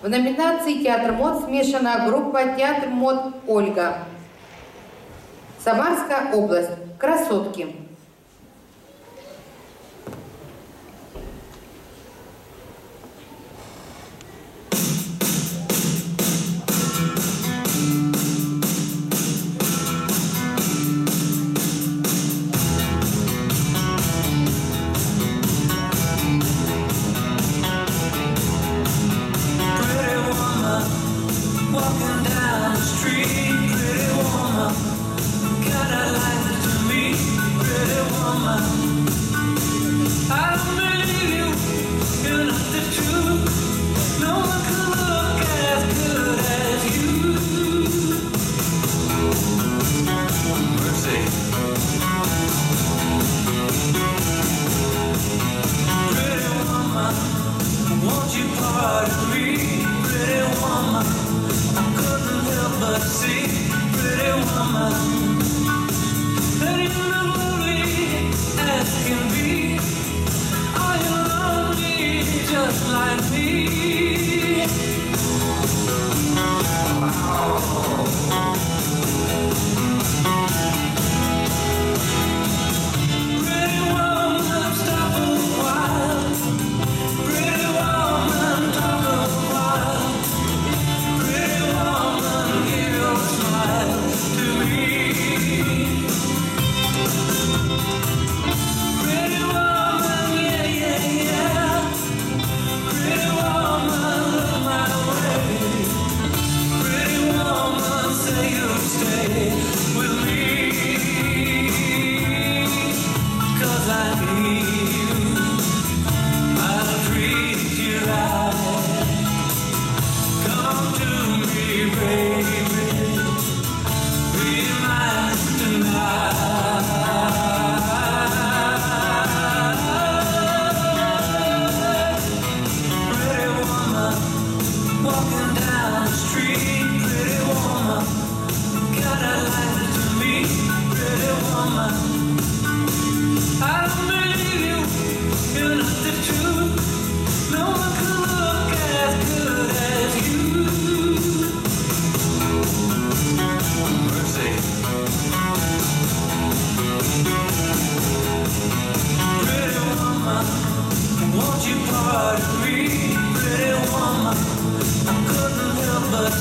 В номинации «Театр мод» смешанная группа «Театр мод Ольга». Самарская область. Красотки. Father.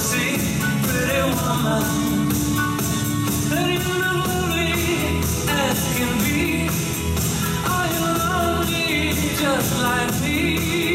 sexy, pretty woman. That you know lonely as can be. Are you lonely just like me?